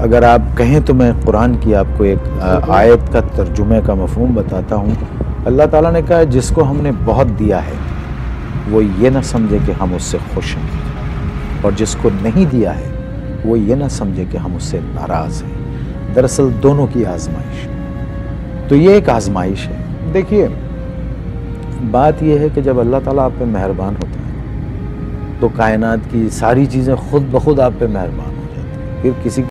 अगर आप कहें तो मैं कुरान की आपको एक आयत का तर्जुमे का मफहम बताता हूँ। अल्लाह ताला ने कहा जिसको हमने बहुत दिया है वो ये ना समझे कि हम उससे खुश हैं। और जिसको नहीं दिया है वो ये ना समझे कि हम उससे नाराज़ हैं। दरअसल दोनों की आजमाइश। तो ये एक आजमाइश है। देखिए बात यह है कि जब अल्लाह ताला आप पे मेहरबान होता है तो कायनात की सारी चीज़ें खुद ब खुद आप पे मेहरबान हो जाती हैं। फिर किसी